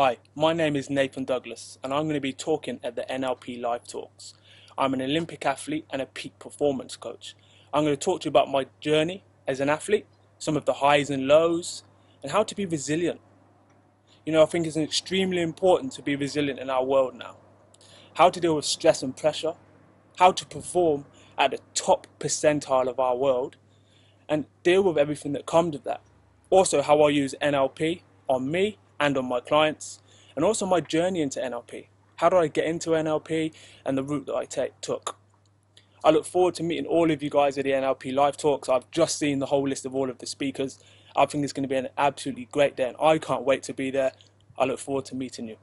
Hi, my name is Nathan Douglas, and I'm going to be talking at the NLP Live Talks. I'm an Olympic athlete and a peak performance coach. I'm going to talk to you about my journey as an athlete, some of the highs and lows, and how to be resilient. You know, I think it's extremely important to be resilient in our world now. How to deal with stress and pressure, how to perform at the top percentile of our world, and deal with everything that comes with that. Also, how I use NLP on me and on my clients, and also my journey into NLP. How did I get into NLP and the route that I took? I look forward to meeting all of you guys at the NLP Live Talks. I've just seen the whole list of all of the speakers. I think it's going to be an absolutely great day, and I can't wait to be there. I look forward to meeting you.